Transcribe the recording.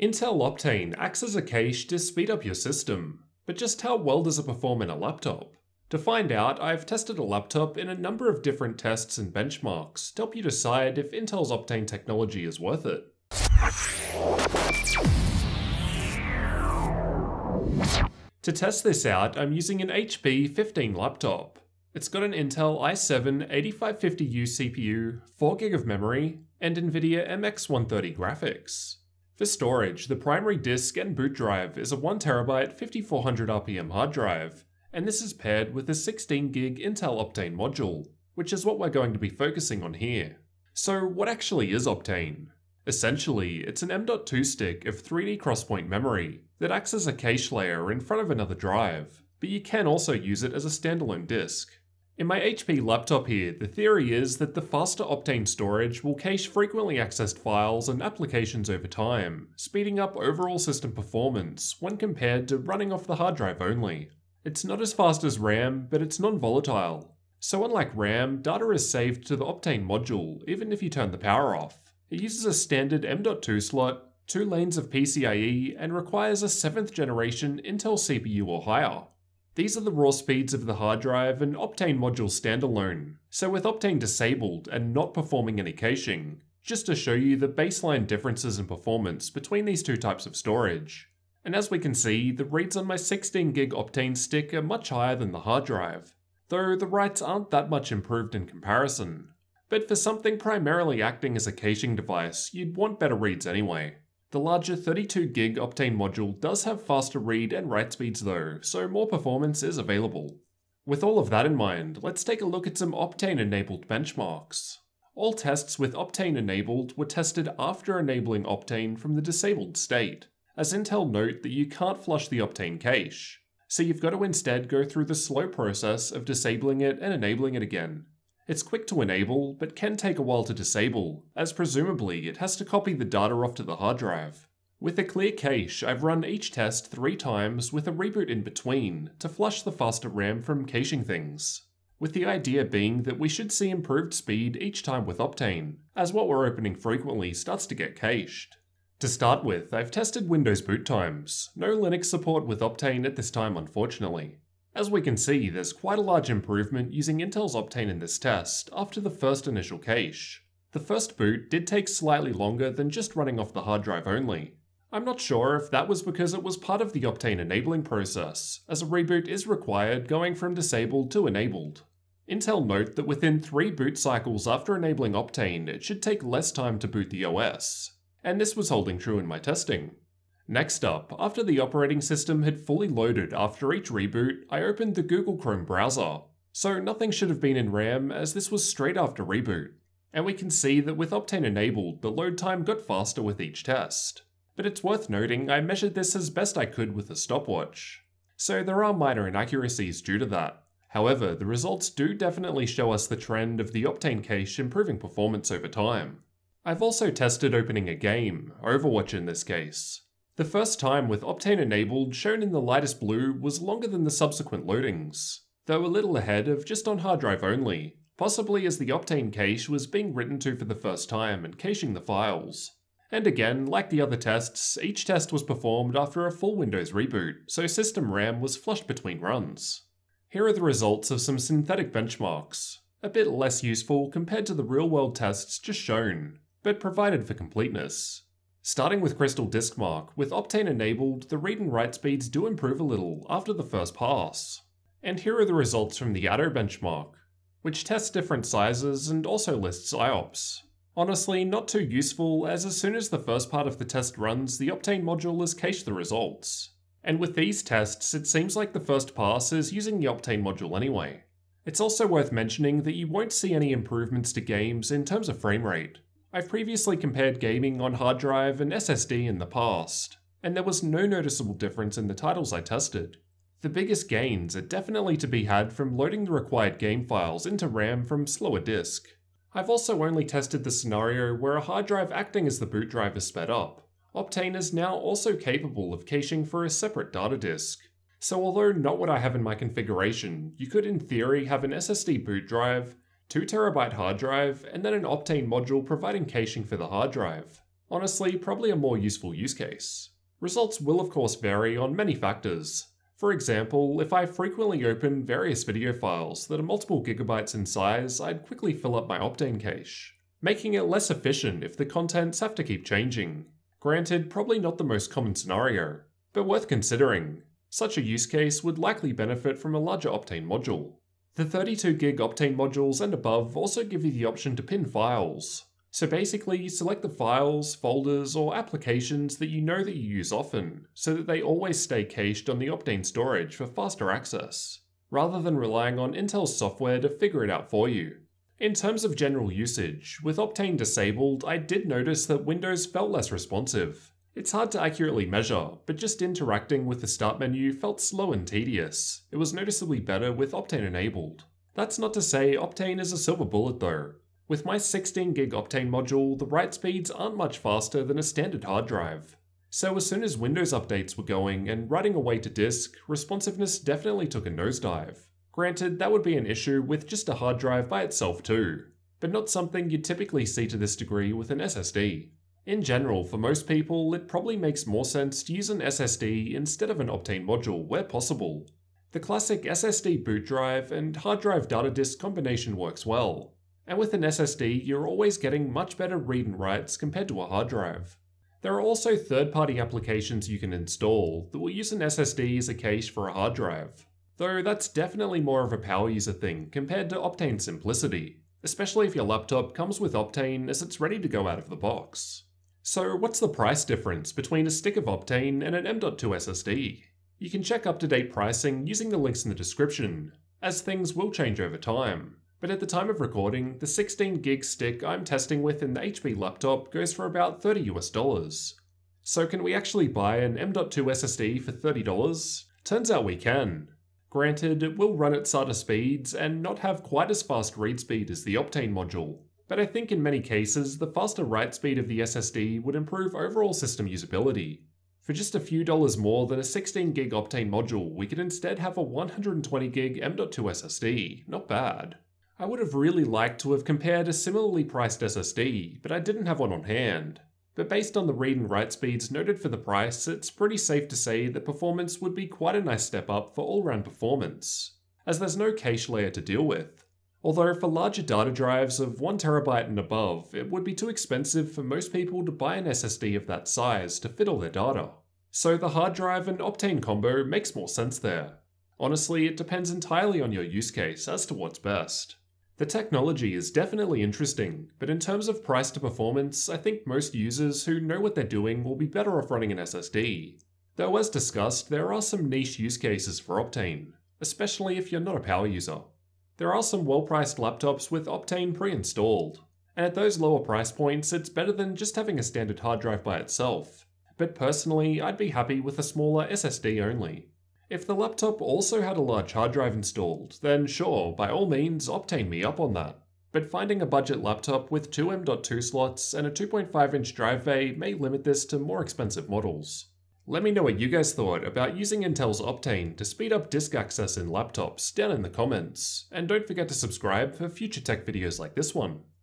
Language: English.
Intel Optane acts as a cache to speed up your system, but just how well does it perform in a laptop? To find out, I've tested a laptop in a number of different tests and benchmarks to help you decide if Intel's Optane technology is worth it. To test this out, I'm using an HP 15 laptop. It's got an Intel i7 8550U CPU, 4GB of memory, and NVIDIA MX130 graphics. For storage, the primary disk and boot drive is a 1TB 5400 RPM hard drive, and this is paired with a 16GB Intel Optane module, which is what we're going to be focusing on here. So what actually is Optane? Essentially, it's an M.2 stick of 3D crosspoint memory that acts as a cache layer in front of another drive, but you can also use it as a standalone disk. In my HP laptop here, the theory is that the faster Optane storage will cache frequently accessed files and applications over time, speeding up overall system performance when compared to running off the hard drive only. It's not as fast as RAM, but it's non-volatile. So unlike RAM, data is saved to the Optane module even if you turn the power off. It uses a standard M.2 slot, two lanes of PCIe, and requires a 7th generation Intel CPU or higher. These are the raw speeds of the hard drive and Optane module standalone, so with Optane disabled and not performing any caching, just to show you the baseline differences in performance between these two types of storage. And as we can see, the reads on my 16GB Optane stick are much higher than the hard drive, though the writes aren't that much improved in comparison. But for something primarily acting as a caching device, you'd want better reads anyway. The larger 32GB Optane module does have faster read and write speeds though, so more performance is available. With all of that in mind, let's take a look at some Optane-enabled benchmarks. All tests with Optane enabled were tested after enabling Optane from the disabled state, as Intel note that you can't flush the Optane cache, so you've got to instead go through the slow process of disabling it and enabling it again, it's quick to enable, but can take a while to disable, as presumably it has to copy the data off to the hard drive. With a clear cache, I've run each test three times with a reboot in between to flush the faster RAM from caching things. With the idea being that we should see improved speed each time with Optane, as what we're opening frequently starts to get cached. To start with, I've tested Windows boot times, no Linux support with Optane at this time unfortunately. As we can see, there's quite a large improvement using Intel's Optane in this test after the first initial cache. The first boot did take slightly longer than just running off the hard drive only. I'm not sure if that was because it was part of the Optane enabling process, as a reboot is required going from disabled to enabled. Intel note that within three boot cycles after enabling Optane, it should take less time to boot the OS, and this was holding true in my testing. Next up, after the operating system had fully loaded after each reboot, I opened the Google Chrome browser. So nothing should have been in RAM as this was straight after reboot. And we can see that with Optane enabled, the load time got faster with each test. But it's worth noting I measured this as best I could with a stopwatch. So there are minor inaccuracies due to that. However, the results do definitely show us the trend of the Optane cache improving performance over time. I've also tested opening a game, Overwatch in this case, the first time with Optane enabled shown in the lightest blue was longer than the subsequent loadings, though a little ahead of just on hard drive only, possibly as the Optane cache was being written to for the first time and caching the files. And again, like the other tests, each test was performed after a full Windows reboot, so system RAM was flushed between runs. Here are the results of some synthetic benchmarks, a bit less useful compared to the real-world tests just shown, but provided for completeness. Starting with Crystal Diskmark, with Optane enabled, the read and write speeds do improve a little after the first pass. And here are the results from the Atto benchmark, which tests different sizes and also lists IOPS. Honestly, not too useful, as as soon as the first part of the test runs, the Optane module has cached the results. And with these tests, it seems like the first pass is using the Optane module anyway. It's also worth mentioning that you won't see any improvements to games in terms of frame rate, I've previously compared gaming on hard drive and SSD in the past, and there was no noticeable difference in the titles I tested. The biggest gains are definitely to be had from loading the required game files into RAM from slower disk. I've also only tested the scenario where a hard drive acting as the boot drive is sped up. Optane is now also capable of caching for a separate data disk. So although not what I have in my configuration, you could in theory have an SSD boot drive 2TB hard drive, and then an Optane module providing caching for the hard drive. Honestly, probably a more useful use case. Results will of course vary on many factors. For example, if I frequently open various video files that are multiple gigabytes in size, I'd quickly fill up my Optane cache, making it less efficient if the contents have to keep changing. Granted, probably not the most common scenario, but worth considering. Such a use case would likely benefit from a larger Optane module. The 32GB Optane modules and above also give you the option to pin files. So basically, you select the files, folders, or applications that you know that you use often, so that they always stay cached on the Optane storage for faster access, rather than relying on Intel's software to figure it out for you. In terms of general usage, with Optane disabled, I did notice that Windows felt less responsive. It's hard to accurately measure, but just interacting with the start menu felt slow and tedious. It was noticeably better with Optane enabled. That's not to say Optane is a silver bullet though. With my 16GB Optane module, the write speeds aren't much faster than a standard hard drive. So as soon as Windows updates were going and writing away to disk, responsiveness definitely took a nosedive. Granted, that would be an issue with just a hard drive by itself too, but not something you'd typically see to this degree with an SSD. In general, for most people, it probably makes more sense to use an SSD instead of an Optane module where possible. The classic SSD boot drive and hard drive data disk combination works well, and with an SSD you're always getting much better read and writes compared to a hard drive. There are also third-party applications you can install that will use an SSD as a cache for a hard drive, though that's definitely more of a power user thing compared to Optane's simplicity, especially if your laptop comes with Optane as it's ready to go out of the box. So what's the price difference between a stick of Optane and an M.2 SSD? You can check up-to-date pricing using the links in the description, as things will change over time. But at the time of recording, the 16 gig stick I'm testing with in the HP laptop goes for about 30 US dollars. So can we actually buy an M.2 SSD for $30? Turns out we can. Granted, it will run at SATA speeds and not have quite as fast read speed as the Optane module, but I think in many cases, the faster write speed of the SSD would improve overall system usability. For just a few dollars more than a 16GB Optane module, we could instead have a 120GB M.2 SSD, not bad. I would have really liked to have compared a similarly priced SSD, but I didn't have one on hand. But based on the read and write speeds noted for the price, it's pretty safe to say that performance would be quite a nice step up for all-round performance, as there's no cache layer to deal with. Although for larger data drives of 1TB and above, it would be too expensive for most people to buy an SSD of that size to fit all their data. So the hard drive and Optane combo makes more sense there. Honestly, it depends entirely on your use case as to what's best. The technology is definitely interesting, but in terms of price to performance, I think most users who know what they're doing will be better off running an SSD. Though as discussed, there are some niche use cases for Optane, especially if you're not a power user. There are some well-priced laptops with Optane pre-installed, and at those lower price points it's better than just having a standard hard drive by itself. But personally, I'd be happy with a smaller SSD only. If the laptop also had a large hard drive installed, then sure, by all means Optane me up on that. But finding a budget laptop with two M.2 slots and a 2.5 inch drive bay may limit this to more expensive models. Let me know what you guys thought about using Intel's Optane to speed up disk access in laptops down in the comments, and don't forget to subscribe for future tech videos like this one.